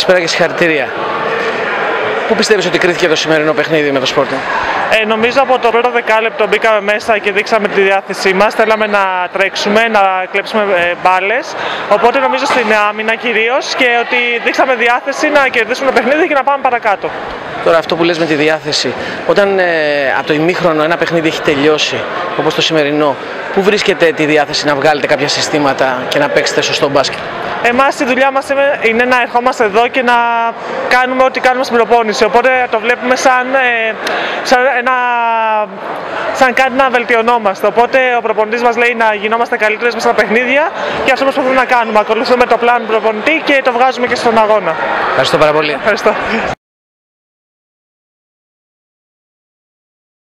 Καλησπέρα και συγχαρητήρια. Πού πιστεύεις ότι κρίθηκε το σημερινό παιχνίδι με το Sporting? Ε, νομίζω από το πρώτο δεκάλεπτο μπήκαμε μέσα και δείξαμε τη διάθεσή μας. Θέλαμε να τρέξουμε, να κλέψουμε ε, μπάλες. Οπότε νομίζω στην άμυνα κυρίως και ότι δείξαμε διάθεση να κερδίσουμε το παιχνίδι και να πάμε παρακάτω. Τώρα αυτό που λες με τη διάθεση, όταν ε, από το ημίχρονο ένα παιχνίδι έχει τελειώσει, όπως το σημερινό, πού βρίσκεται τη διάθεση να βγάλετε κάποια συστήματα και να παίξετε σωστό μπάσκετ; Εμάς η δουλειά μας είναι να ερχόμαστε εδώ και να κάνουμε ό,τι κάνουμε στην προπόνηση. Οπότε το βλέπουμε σαν, ε, σαν, ένα, σαν κάτι να βελτιωνόμαστε. Οπότε ο προπονητής μας λέει να γινόμαστε καλύτερες μέσα στα παιχνίδια και αυτό προσπαθούμε να κάνουμε. Ακολουθούμε το πλάνο του προπονητή και το βγάζουμε και στον αγώνα. Ευχαριστώ πάρα πολύ. Ευχαριστώ.